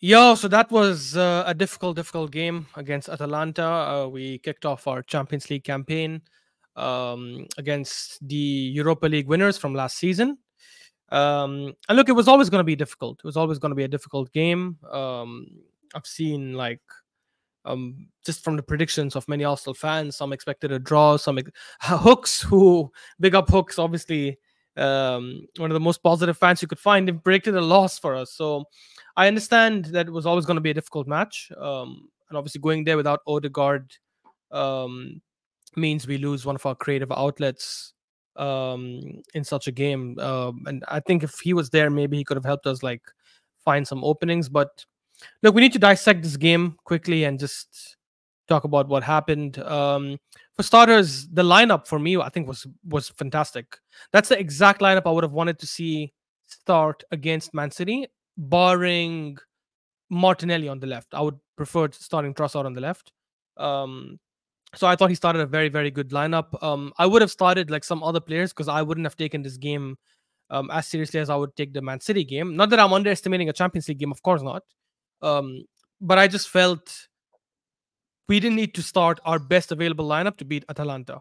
Yo, so that was uh, a difficult, difficult game against Atalanta. Uh, we kicked off our Champions League campaign um, against the Europa League winners from last season. Um, and look, it was always going to be difficult. It was always going to be a difficult game. Um, I've seen like um, just from the predictions of many Arsenal fans, some expected a draw, some ex- hooks who big up hooks, obviously um, one of the most positive fans you could find, predicted a loss for us. So I understand that it was always going to be a difficult match, um, and obviously going there without Odegaard um, means we lose one of our creative outlets um, in such a game. Um, and I think if he was there, maybe he could have helped us like find some openings. But look, we need to dissect this game quickly and just talk about what happened. Um, for starters, the lineup for me, I think was was fantastic. That's the exact lineup I would have wanted to see start against Man City barring Martinelli on the left. I would prefer starting Trossard on the left. Um, so I thought he started a very, very good lineup. Um, I would have started like some other players because I wouldn't have taken this game um, as seriously as I would take the Man City game. Not that I'm underestimating a Champions League game, of course not. Um, but I just felt we didn't need to start our best available lineup to beat Atalanta.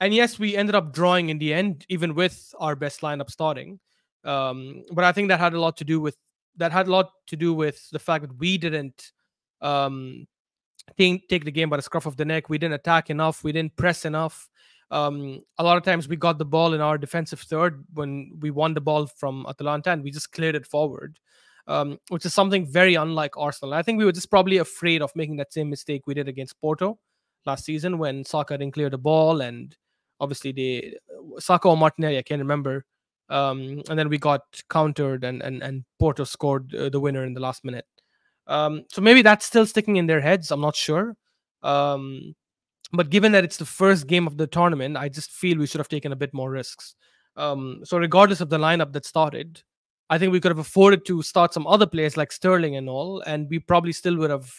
And yes, we ended up drawing in the end, even with our best lineup starting. Um, but I think that had a lot to do with that had a lot to do with the fact that we didn't um, take, take the game by the scruff of the neck. We didn't attack enough. We didn't press enough. Um, a lot of times we got the ball in our defensive third when we won the ball from Atalanta and we just cleared it forward, um, which is something very unlike Arsenal. I think we were just probably afraid of making that same mistake we did against Porto last season when Saka didn't clear the ball and obviously they Saka or Martinelli, I can't remember, um, and then we got countered, and and and Porto scored uh, the winner in the last minute. Um, so maybe that's still sticking in their heads. I'm not sure. Um, but given that it's the first game of the tournament, I just feel we should have taken a bit more risks. Um, so regardless of the lineup that started, I think we could have afforded to start some other players like Sterling and all, and we probably still would have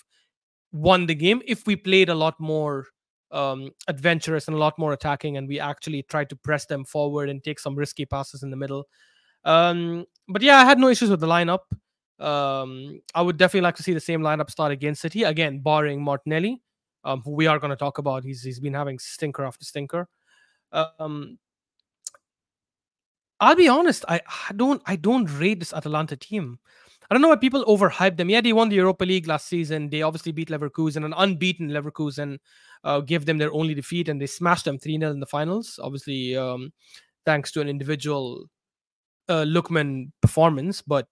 won the game if we played a lot more um, adventurous and a lot more attacking, and we actually tried to press them forward and take some risky passes in the middle. Um, but yeah, I had no issues with the lineup. Um, I would definitely like to see the same lineup start against City again, barring Martinelli, um, who we are going to talk about. He's he's been having stinker after stinker. Um, I'll be honest, I, I don't I don't rate this Atalanta team. I don't know why people overhype them. Yeah, they won the Europa League last season. They obviously beat Leverkusen, an unbeaten Leverkusen, uh, gave them their only defeat, and they smashed them 3 0 in the finals. Obviously, um, thanks to an individual uh, Lookman performance. But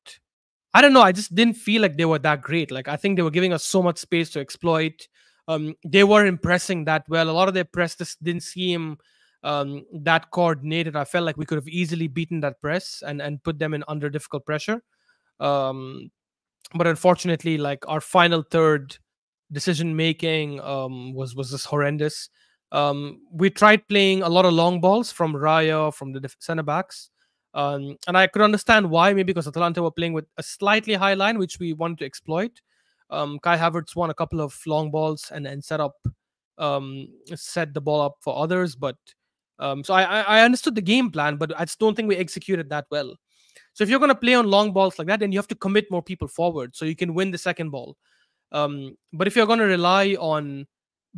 I don't know. I just didn't feel like they were that great. Like, I think they were giving us so much space to exploit. Um, they were impressing that well. A lot of their press just didn't seem um, that coordinated. I felt like we could have easily beaten that press and, and put them in under difficult pressure. Um, but unfortunately, like our final third decision making um, was was just horrendous. Um, we tried playing a lot of long balls from Raya, from the center backs, um, and I could understand why. Maybe because Atalanta were playing with a slightly high line, which we wanted to exploit. Um, Kai Havertz won a couple of long balls and and set up um, set the ball up for others, but um, so I, I understood the game plan, but I just don't think we executed that well. So if you're going to play on long balls like that, then you have to commit more people forward so you can win the second ball. Um, but if you're going to rely on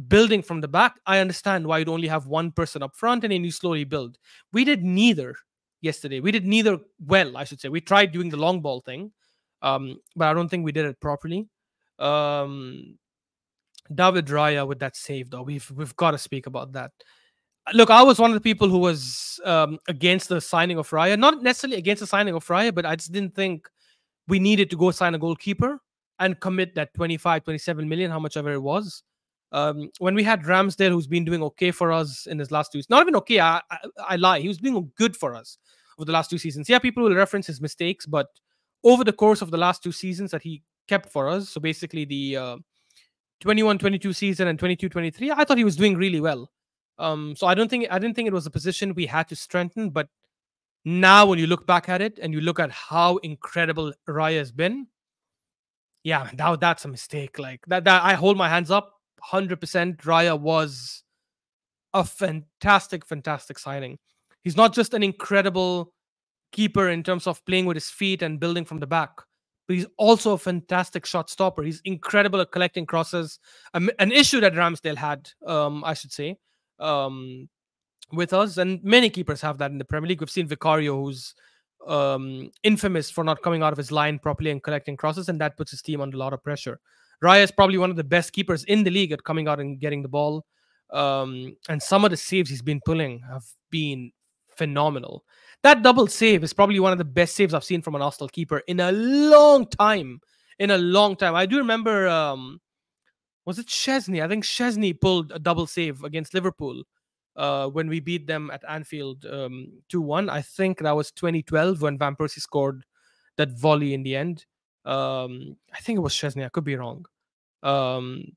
building from the back, I understand why you'd only have one person up front and then you slowly build. We did neither yesterday. We did neither well, I should say. We tried doing the long ball thing, um, but I don't think we did it properly. Um, David Raya with that save, though, we've we've got to speak about that look, I was one of the people who was um, against the signing of Raya. Not necessarily against the signing of Raya, but I just didn't think we needed to go sign a goalkeeper and commit that 25, 27 million, how much ever it was. Um, when we had Ramsdale, who's been doing okay for us in his last two, not even okay, I, I, I lie. He was doing good for us over the last two seasons. Yeah, people will reference his mistakes, but over the course of the last two seasons that he kept for us, so basically the uh, 21 22 season and 22 23, I thought he was doing really well. Um, so I don't think I didn't think it was a position we had to strengthen, but now when you look back at it and you look at how incredible Raya has been, yeah, now that's a mistake. Like that, that I hold my hands up. Hundred percent, Raya was a fantastic, fantastic signing. He's not just an incredible keeper in terms of playing with his feet and building from the back, but he's also a fantastic shot stopper. He's incredible at collecting crosses. Um, an issue that Ramsdale had, um, I should say, um, with us, and many keepers have that in the Premier League. We've seen Vicario, who's um, infamous for not coming out of his line properly and collecting crosses, and that puts his team under a lot of pressure. Raya is probably one of the best keepers in the league at coming out and getting the ball. Um, and some of the saves he's been pulling have been phenomenal. That double save is probably one of the best saves I've seen from an Arsenal keeper in a long time. In a long time. I do remember um, was it Szczesny? I think Szczesny pulled a double save against Liverpool uh, when we beat them at Anfield um, 2 1. I think that was 2012 when Van Persie scored that volley in the end. Um, I think it was Szczesny. I could be wrong. Um,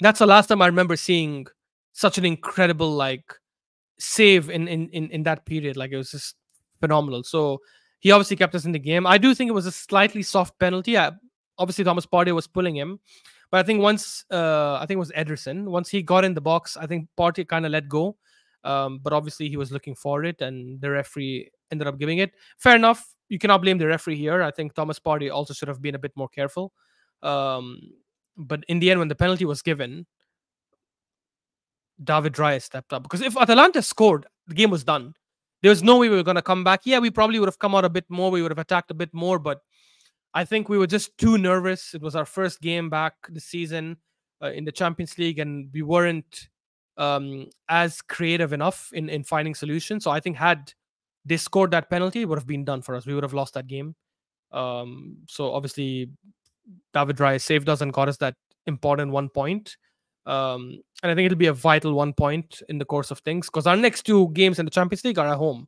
that's the last time I remember seeing such an incredible like save in in in, in that period. Like it was just phenomenal. So he obviously kept us in the game. I do think it was a slightly soft penalty. I, obviously, Thomas Partey was pulling him. But I think once, uh, I think it was Ederson, once he got in the box, I think Partey kind of let go. Um, but obviously, he was looking for it, and the referee ended up giving it. Fair enough. You cannot blame the referee here. I think Thomas Partey also should have been a bit more careful. Um, but in the end, when the penalty was given, David Raya stepped up because if Atalanta scored, the game was done. There was no way we were going to come back. Yeah, we probably would have come out a bit more. We would have attacked a bit more, but I think we were just too nervous. It was our first game back the season uh, in the Champions League, and we weren't um, as creative enough in, in finding solutions. So I think had they scored that penalty, it would have been done for us. We would have lost that game. Um, so obviously, David Raya saved us and got us that important one point. Um, and I think it'll be a vital one point in the course of things because our next two games in the Champions League are at home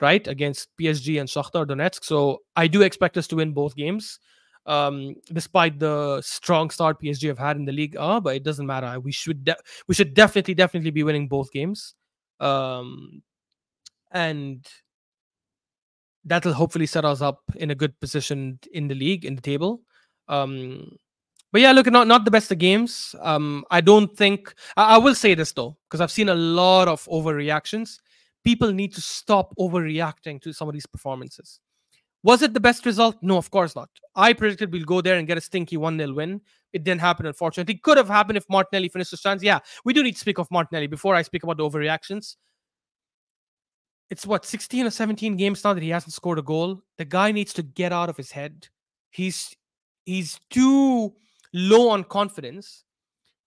right, against PSG and Shakhtar Donetsk. So I do expect us to win both games, um, despite the strong start PSG have had in the league. Uh, but it doesn't matter. We should we should definitely definitely be winning both games, um, and that'll hopefully set us up in a good position in the league in the table. Um, but yeah, look, not not the best of games. Um, I don't think I, I will say this though, because I've seen a lot of overreactions people need to stop overreacting to some of these performances. Was it the best result? No, of course not. I predicted we'll go there and get a stinky 1 0 win. It didn't happen, unfortunately. It could have happened if Martinelli finished his chance. Yeah, we do need to speak of Martinelli before I speak about the overreactions. It's what, 16 or 17 games now that he hasn't scored a goal. The guy needs to get out of his head. He's he's too low on confidence.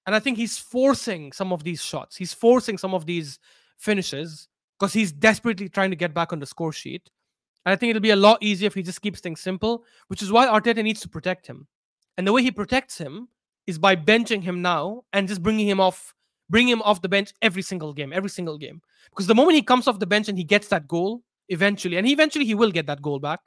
And I think he's forcing some of these shots. He's forcing some of these finishes because he's desperately trying to get back on the score sheet. And I think it'll be a lot easier if he just keeps things simple, which is why Arteta needs to protect him. And the way he protects him is by benching him now and just bringing him off, bring him off the bench every single game, every single game. Because the moment he comes off the bench and he gets that goal eventually, and eventually he will get that goal back,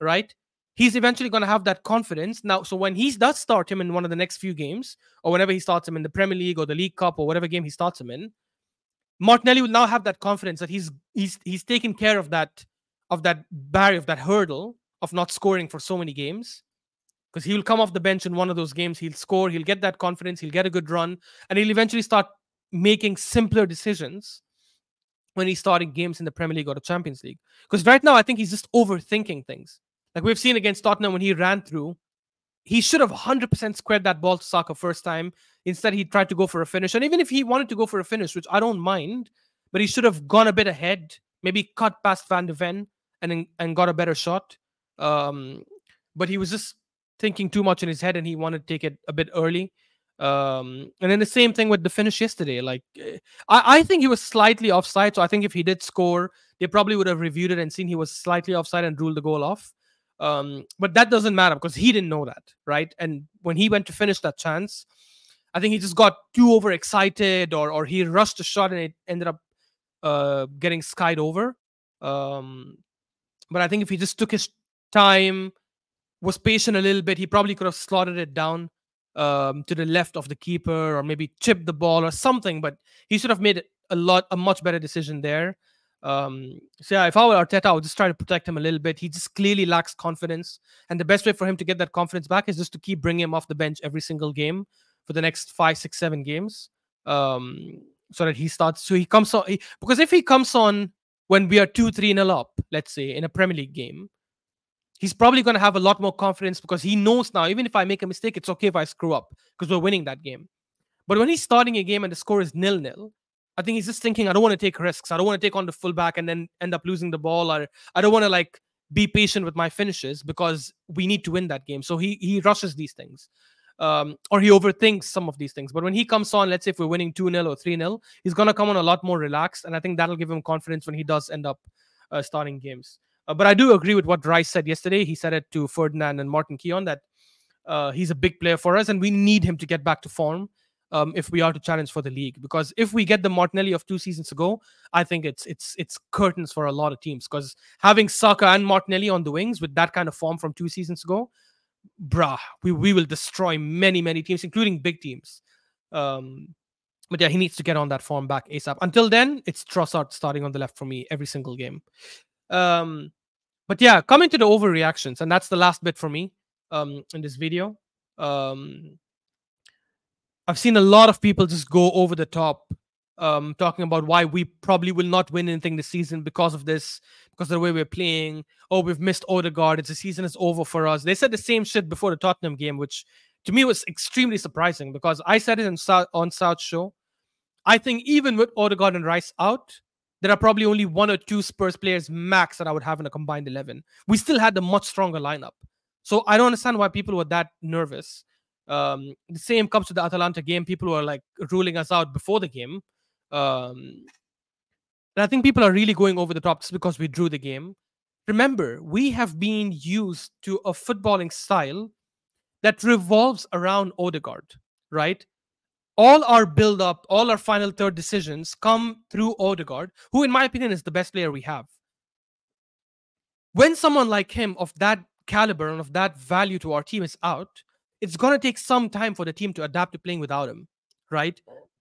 right? He's eventually going to have that confidence now. So when he does start him in one of the next few games, or whenever he starts him in the Premier League or the League Cup or whatever game he starts him in, Martinelli will now have that confidence that he's he's he's taken care of that of that barrier of that hurdle of not scoring for so many games because he'll come off the bench in one of those games he'll score he'll get that confidence he'll get a good run and he'll eventually start making simpler decisions when he's starting games in the Premier League or the Champions League because right now I think he's just overthinking things like we've seen against Tottenham when he ran through he should have 100% squared that ball to Saka first time. Instead, he tried to go for a finish. And even if he wanted to go for a finish, which I don't mind, but he should have gone a bit ahead, maybe cut past Van de Ven and, and got a better shot. Um, but he was just thinking too much in his head and he wanted to take it a bit early. Um, and then the same thing with the finish yesterday. Like, eh, I, I think he was slightly offside. So I think if he did score, they probably would have reviewed it and seen he was slightly offside and ruled the goal off. Um, but that doesn't matter because he didn't know that, right? And when he went to finish that chance, I think he just got too overexcited or or he rushed a shot and it ended up uh, getting skied over. Um, but I think if he just took his time, was patient a little bit, he probably could have slotted it down um, to the left of the keeper or maybe chipped the ball or something. But he should have made a lot a much better decision there. Um, so yeah, if I were Arteta, I would just try to protect him a little bit. He just clearly lacks confidence, and the best way for him to get that confidence back is just to keep bringing him off the bench every single game for the next five, six, seven games, um, so that he starts. So he comes on he, because if he comes on when we are two, three nil up, let's say in a Premier League game, He's probably going to have a lot more confidence because he knows now, even if I make a mistake, it's okay if I screw up because we're winning that game. But when he's starting a game and the score is nil nil, I think he's just thinking, I don't want to take risks. I don't want to take on the fullback and then end up losing the ball, or I don't want to like be patient with my finishes because we need to win that game. So he he rushes these things. Um, or he overthinks some of these things. But when he comes on, let's say if we're winning 2 0 or 3 0, he's going to come on a lot more relaxed. And I think that'll give him confidence when he does end up uh, starting games. Uh, but I do agree with what Rice said yesterday. He said it to Ferdinand and Martin Keown that uh, he's a big player for us and we need him to get back to form um, if we are to challenge for the league. Because if we get the Martinelli of two seasons ago, I think it's it's it's curtains for a lot of teams. Because having Saka and Martinelli on the wings with that kind of form from two seasons ago, bruh, we, we will destroy many, many teams, including big teams. Um, but yeah, he needs to get on that form back ASAP. Until then, it's Trossard starting on the left for me every single game. Um, but yeah, coming to the overreactions, and that's the last bit for me um, in this video. Um, I've seen a lot of people just go over the top, um, talking about why we probably will not win anything this season because of this, because of the way we're playing. Oh, we've missed Odegaard. It's the season is over for us. They said the same shit before the Tottenham game, which to me was extremely surprising because I said it South, on South Show. I think even with Odegaard and Rice out, there are probably only one or two Spurs players max that I would have in a combined 11. We still had a much stronger lineup. So I don't understand why people were that nervous. Um, the same comes to the Atalanta game. People were like ruling us out before the game. Um, and I think people are really going over the top just because we drew the game. Remember, we have been used to a footballing style that revolves around Odegaard, right? All our build up, all our final third decisions come through Odegaard, who, in my opinion, is the best player we have. When someone like him of that caliber and of that value to our team is out, it's going to take some time for the team to adapt to playing without him, right?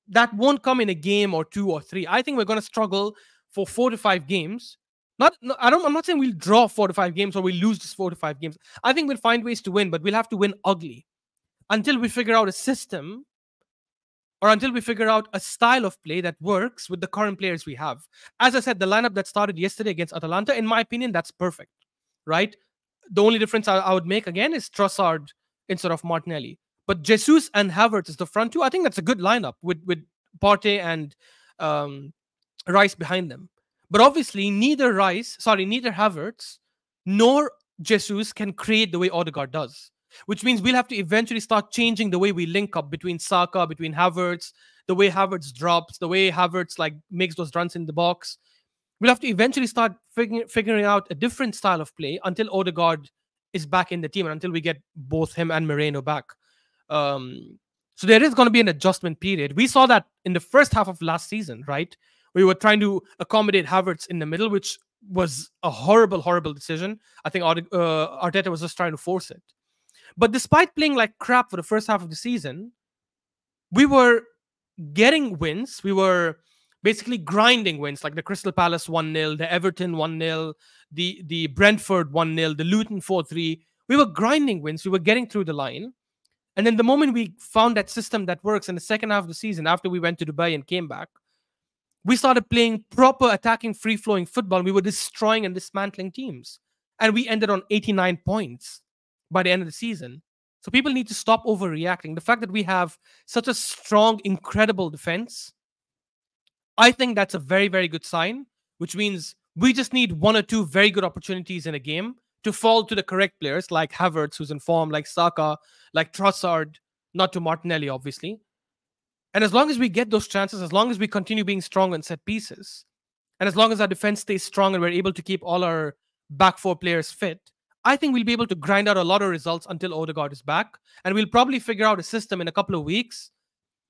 That won't come in a game or two or three. I think we're going to struggle for four to five games. Not, no, I don't. I'm not saying we'll draw four to five games or we'll lose just four to five games. I think we'll find ways to win, but we'll have to win ugly until we figure out a system or until we figure out a style of play that works with the current players we have. As I said, the lineup that started yesterday against Atalanta, in my opinion, that's perfect, right? The only difference I, I would make again is Trossard instead of Martinelli. But Jesus and Havertz is the front two. I think that's a good lineup with with Partey and um, Rice behind them. But obviously, neither Rice, sorry, neither Havertz nor Jesus can create the way Odegaard does, which means we'll have to eventually start changing the way we link up between Saka, between Havertz, the way Havertz drops, the way Havertz like makes those runs in the box. We'll have to eventually start figuring figuring out a different style of play until Odegaard is back in the team and until we get both him and Moreno back. Um, so there is going to be an adjustment period. We saw that in the first half of last season, right? We were trying to accommodate Havertz in the middle, which was a horrible, horrible decision. I think uh, Arteta was just trying to force it. But despite playing like crap for the first half of the season, we were getting wins. We were basically grinding wins like the Crystal Palace 1 0, the Everton 1 0, the, the Brentford 1 0, the Luton 4 3. We were grinding wins. We were getting through the line. And then the moment we found that system that works in the second half of the season, after we went to Dubai and came back, we started playing proper attacking, free flowing football. We were destroying and dismantling teams. And we ended on 89 points by the end of the season. So people need to stop overreacting. The fact that we have such a strong, incredible defense, I think that's a very, very good sign, which means we just need one or two very good opportunities in a game to fall to the correct players like Havertz, who's in form, like Saka, like Trossard, not to Martinelli, obviously. And as long as we get those chances, as long as we continue being strong on set pieces, and as long as our defense stays strong and we're able to keep all our back four players fit, I think we'll be able to grind out a lot of results until Odegaard is back. And we'll probably figure out a system in a couple of weeks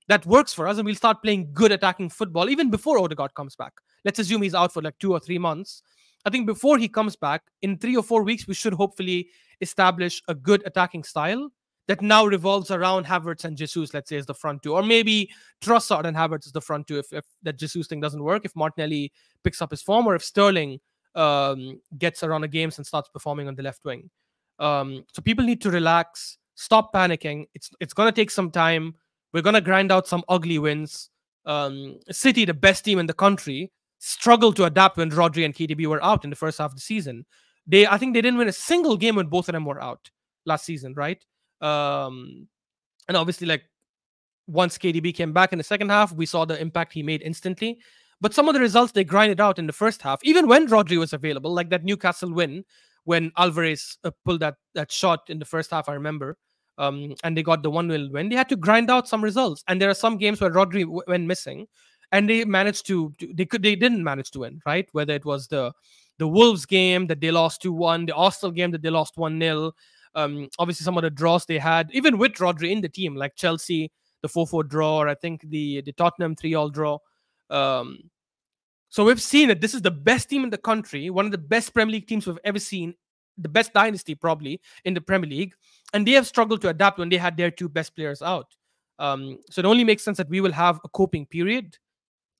that works for us and we'll start playing good attacking football even before Odegaard comes back. Let's assume he's out for like two or three months. I think before he comes back, in three or four weeks, we should hopefully establish a good attacking style that now revolves around Havertz and Jesus, let's say, as the front two. Or maybe Trossard and Havertz is the front two if, if that Jesus thing doesn't work, if Martinelli picks up his form, or if Sterling um, gets around the games and starts performing on the left wing. Um, so people need to relax, stop panicking. It's it's gonna take some time. We're gonna grind out some ugly wins. Um, City, the best team in the country, struggled to adapt when Rodri and KDB were out in the first half of the season. They, I think, they didn't win a single game when both of them were out last season, right? Um, and obviously, like once KDB came back in the second half, we saw the impact he made instantly. But some of the results they grinded out in the first half, even when Rodri was available, like that Newcastle win when Alvarez uh, pulled that that shot in the first half, I remember. Um, and they got the 1 0 win. They had to grind out some results. And there are some games where Rodri w- went missing and they managed to, they could they didn't manage to win, right? Whether it was the the Wolves game that they lost 2 1, the Arsenal game that they lost 1 0. Um, obviously, some of the draws they had, even with Rodri in the team, like Chelsea, the 4 4 draw, or I think the, the Tottenham 3 all draw. Um, so we've seen it. This is the best team in the country, one of the best Premier League teams we've ever seen, the best dynasty probably in the Premier League, and they have struggled to adapt when they had their two best players out. Um, so it only makes sense that we will have a coping period.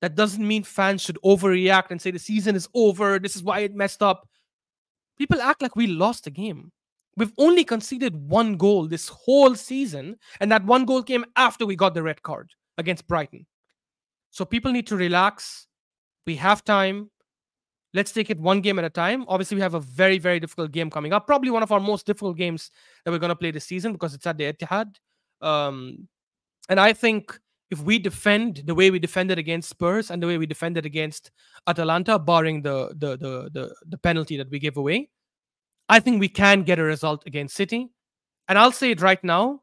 That doesn't mean fans should overreact and say the season is over. This is why it messed up. People act like we lost the game. We've only conceded one goal this whole season, and that one goal came after we got the red card against Brighton. So people need to relax. We have time. Let's take it one game at a time. Obviously, we have a very, very difficult game coming up. Probably one of our most difficult games that we're going to play this season because it's at the Etihad. Um, and I think if we defend the way we defended against Spurs and the way we defended against Atalanta, barring the the the the, the penalty that we gave away, I think we can get a result against City. And I'll say it right now.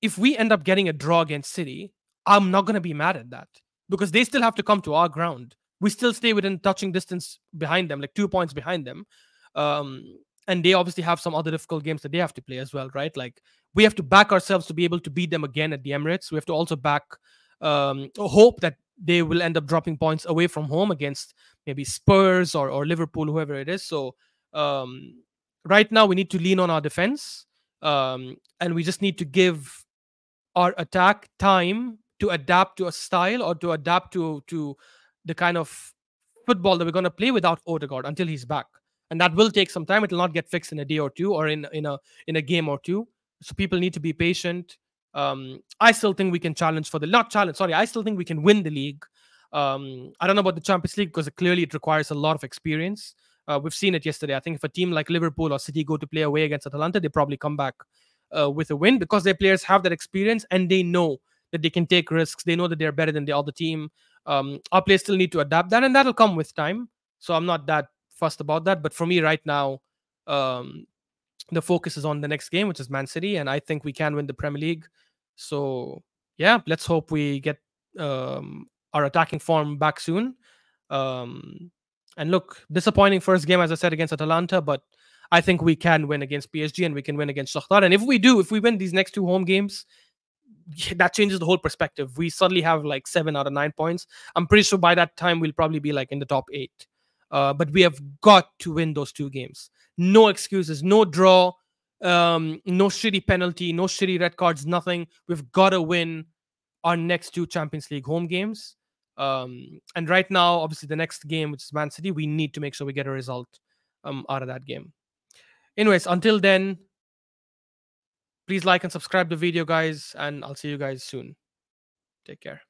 If we end up getting a draw against City, I'm not going to be mad at that because they still have to come to our ground. We still stay within touching distance behind them, like two points behind them. Um, and they obviously have some other difficult games that they have to play as well, right? Like we have to back ourselves to be able to beat them again at the Emirates. We have to also back um, hope that they will end up dropping points away from home against maybe Spurs or, or Liverpool, whoever it is. So um, right now we need to lean on our defense, um, and we just need to give our attack time to adapt to a style or to adapt to to the kind of football that we're going to play without Odegaard until he's back. And that will take some time. It will not get fixed in a day or two or in in a in a game or two. So people need to be patient. Um, I still think we can challenge for the not challenge. Sorry, I still think we can win the league. Um, I don't know about the Champions League because clearly it requires a lot of experience. Uh, we've seen it yesterday. I think if a team like Liverpool or City go to play away against Atalanta, they probably come back uh, with a win because their players have that experience and they know that they can take risks. They know that they're better than the other team. Um, our players still need to adapt that, and that'll come with time. So I'm not that fussed about that. But for me, right now, um, the focus is on the next game, which is Man City, and I think we can win the Premier League. So yeah, let's hope we get um, our attacking form back soon. Um, and look, disappointing first game, as I said, against Atalanta, but I think we can win against PSG and we can win against Shakhtar. And if we do, if we win these next two home games, that changes the whole perspective. We suddenly have like seven out of nine points. I'm pretty sure by that time we'll probably be like in the top eight. Uh, but we have got to win those two games. No excuses, no draw, um, no shitty penalty, no shitty red cards, nothing. We've got to win our next two Champions League home games. Um, and right now, obviously, the next game, which is Man City, we need to make sure we get a result um, out of that game. Anyways, until then, please like and subscribe the video, guys, and I'll see you guys soon. Take care.